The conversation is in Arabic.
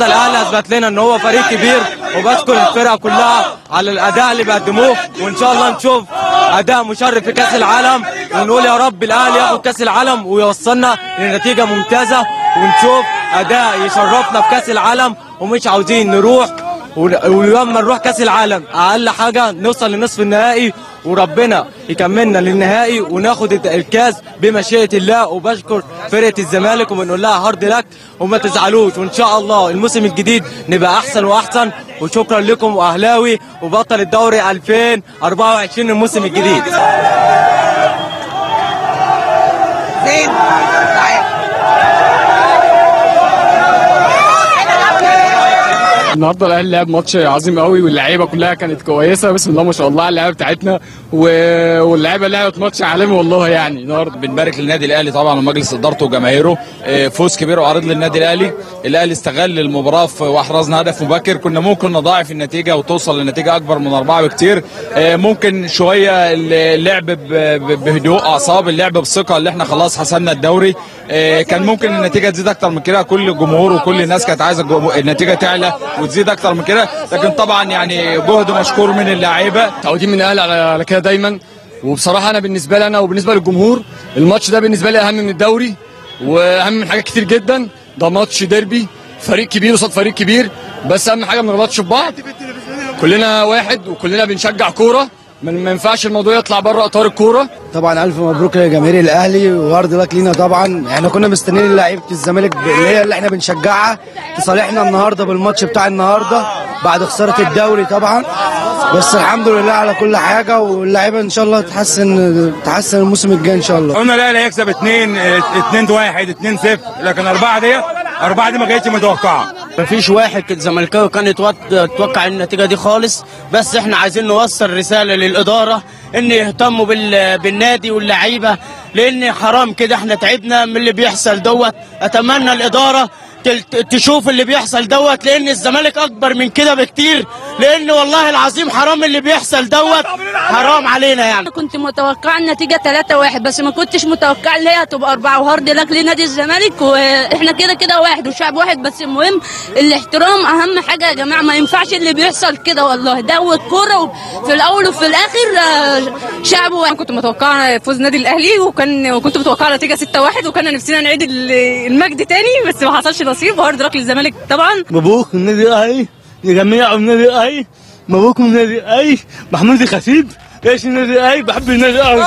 ده الاهلي أثبت لنا ان هو فريق كبير وبشكر الفرقة كلها على الأداء اللي بيقدموه وإن شاء الله نشوف أداء مشرف في كأس العالم ونقول يا رب الأهلي ياخد كأس العالم ويوصلنا لنتيجة ممتازة ونشوف أداء يشرفنا في كأس العالم ومش عاوزين نروح ولما نروح كأس العالم أقل حاجة نوصل لنصف النهائي وربنا يكملنا للنهائي وناخد الكاس بمشيئة الله. وبشكر فرقة الزمالك وبنقول لها هارد لك وما تزعلوش. وإن شاء الله الموسم الجديد نبقى أحسن وأحسن. وشكرا لكم وأهلاوي وبطل الدوري 2024 الموسم الجديد. النهارده الأهلي لعب ماتش عظيم قوي واللعيبة كلها كانت كويسة بسم الله ما شاء الله على اللعيبة بتاعتنا و... واللعيبة لعبت ماتش عالمي والله يعني. النهارده بنبارك للنادي الأهلي طبعا ومجلس إدارته وجماهيره آه، فوز كبير وعرض للنادي الأهلي. الأهلي استغل المباراة وأحرزنا هدف مبكر كنا ممكن نضاعف النتيجة وتوصل لنتيجة أكبر من أربعة بكتير. آه، ممكن شوية اللعب بهدوء أعصاب اللعب بثقة اللي إحنا خلاص حسمنا الدوري. كان ممكن النتيجة تزيد أكتر من كده. كل الجمهور وكل الناس كانت عايزة النتيجة تعلى وتزيد أكتر من كده. لكن طبعا يعني جهد مشكور من اللعيبه متعودين من الأهلي على على كده دايما. وبصراحة أنا بالنسبة لي أنا وبالنسبة للجمهور الماتش ده بالنسبة لي أهم من الدوري وأهم من حاجات كتير جدا. ده ماتش ديربي. فريق كبير قصاد فريق كبير. بس أهم حاجة ما نغلطش في بعض. كلنا واحد وكلنا بنشجع كورة. ما ما ينفعش الموضوع يطلع بره إطار الكورة. طبعا ألف مبروك لجماهير الأهلي وهارد لك لينا طبعا. إحنا كنا مستنيين لعيبه الزمالك اللي هي اللي إحنا بنشجعها. تصالحنا النهارده بالماتش بتاع النهارده بعد خسارة الدوري طبعا. بس الحمد لله على كل حاجة واللعيبة إن شاء الله تحسن تحسن الموسم الجاي إن شاء الله. قلنا الأهلي هيكسب 2 2 1 2 0 لكن أربعة دي أربعة دي ما كانتش متوقعة. مفيش واحد زملكاوي كان يتوقع النتيجة دي خالص. بس إحنا عايزين نوصل رسالة للإدارة إن يهتموا بال- بالنادي واللعيبة لأن حرام كده إحنا تعبنا من اللي بيحصل دوت. أتمنى الإدارة تشوف اللي بيحصل دوت لأن الزمالك أكبر من كده بكتير. لأن والله العظيم حرام اللي بيحصل دوت حرام علينا يعني. كنت متوقع النتيجة 3-1 بس ما كنتش متوقع إن هي هتبقى 4 وهارد لك لنادي الزمالك وإحنا كده كده واحد وشعب واحد بس المهم الاحترام أهم حاجة يا جماعة. ما ينفعش اللي بيحصل كده والله. ده والكورة في الأول وفي الآخر آه، شعب واحد. كنت متوقعه فوز النادي الأهلي وكان وكنت متوقعه نتيجة 6-1 وكان نفسنا نعيد ال- المجد تاني بس ما حصلش نصيب. وهارد لك للزمالك طبعا. مبروك النادي الأهلي. لجميع النادي الاهلي مبروك من النادي الاهلي محمود الخطيب إيش النادي الاهلي بحب النادي الاهلي